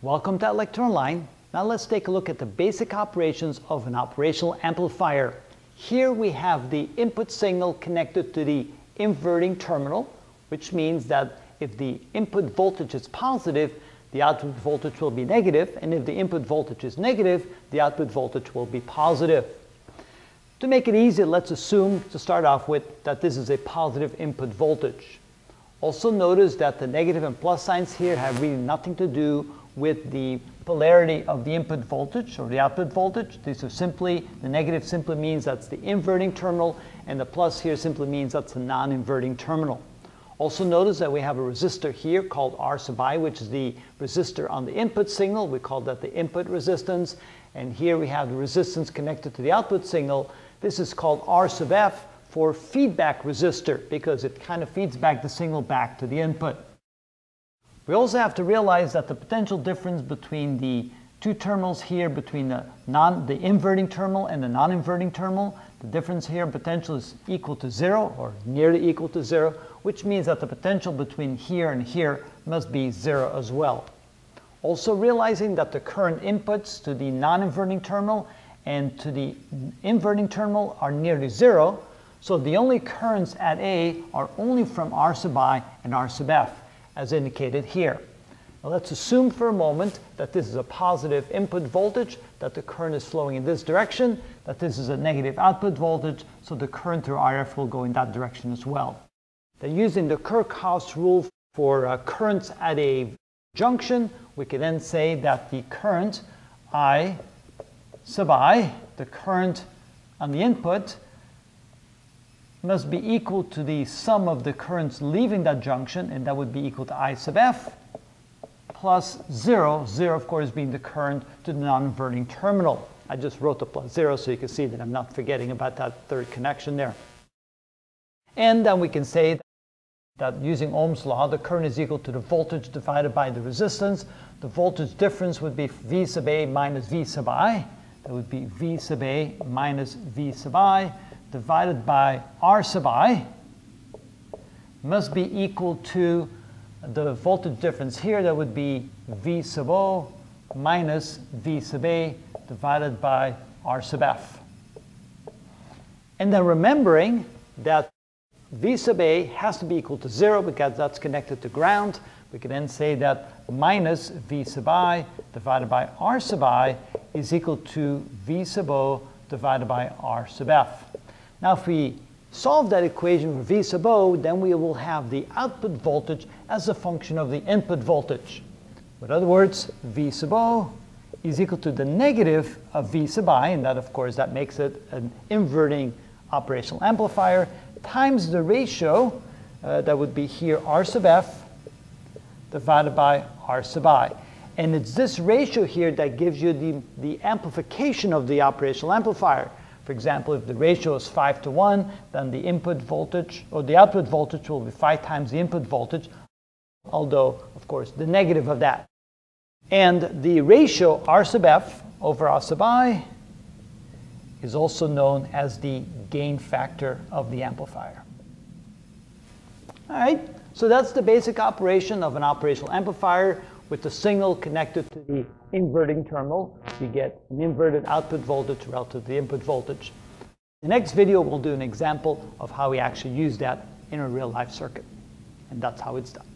Welcome to ilectureonline. Now let's take a look at the basic operations of an operational amplifier. Here we have the input signal connected to the inverting terminal, which means that if the input voltage is positive, the output voltage will be negative, and if the input voltage is negative, the output voltage will be positive. To make it easy, let's assume to start off with that this is a positive input voltage. Also notice that the negative and plus signs here have really nothing to do with the polarity of the input voltage or the output voltage. These are simply, the negative simply means that's the inverting terminal, and the plus here simply means that's the non-inverting terminal. Also notice that we have a resistor here called R sub I, which is the resistor on the input signal. We call that the input resistance. And here we have the resistance connected to the output signal. This is called R sub F for feedback resistor because it kind of feeds back the signal back to the input. We also have to realize that the potential difference between the two terminals here, between the, non, the inverting terminal and the non-inverting terminal, the difference here in potential is equal to zero or nearly equal to zero, which means that the potential between here and here must be zero as well. Also realizing that the current inputs to the non-inverting terminal and to the inverting terminal are nearly zero. So the only currents at A are only from R sub I and R sub F, as indicated here. Now let's assume for a moment that this is a positive input voltage, that the current is flowing in this direction, that this is a negative output voltage, so the current through RF will go in that direction as well. Then using the Kirchhoff's rule for uh, currents at a junction, we can then say that the current I sub i, the current on the input, must be equal to the sum of the currents leaving that junction, and that would be equal to I sub f, plus 0, 0 of course being the current to the non-inverting terminal. I just wrote the plus 0 so you can see that I'm not forgetting about that third connection there. And then we can say that using Ohm's law, the current is equal to the voltage divided by the resistance. The voltage difference would be V sub A minus V sub I. That would be V sub A minus V sub I divided by R sub I must be equal to the voltage difference here. That would be V sub O minus V sub A divided by R sub F. And then remembering that V sub A has to be equal to zero because that's connected to ground. We can then say that minus V sub I divided by R sub I is equal to V sub O divided by R sub F. Now if we solve that equation for V sub O, then we will have the output voltage as a function of the input voltage. In other words, V sub O is equal to the negative of V sub I, and that of course that makes it an inverting operational amplifier, times the ratio, uh, that would be here R sub F divided by R sub I. And it's this ratio here that gives you the, the amplification of the operational amplifier. For example, if the ratio is 5 to 1, then the input voltage or the output voltage will be 5 times the input voltage, although, of course, the negative of that. And the ratio R sub F over R sub I is also known as the gain factor of the amplifier. All right, so that's the basic operation of an operational amplifier with the signal connected to the inverting terminal, you get an inverted output voltage relative to the input voltage. The next video, we'll do an example of how we actually use that in a real life circuit. And that's how it's done.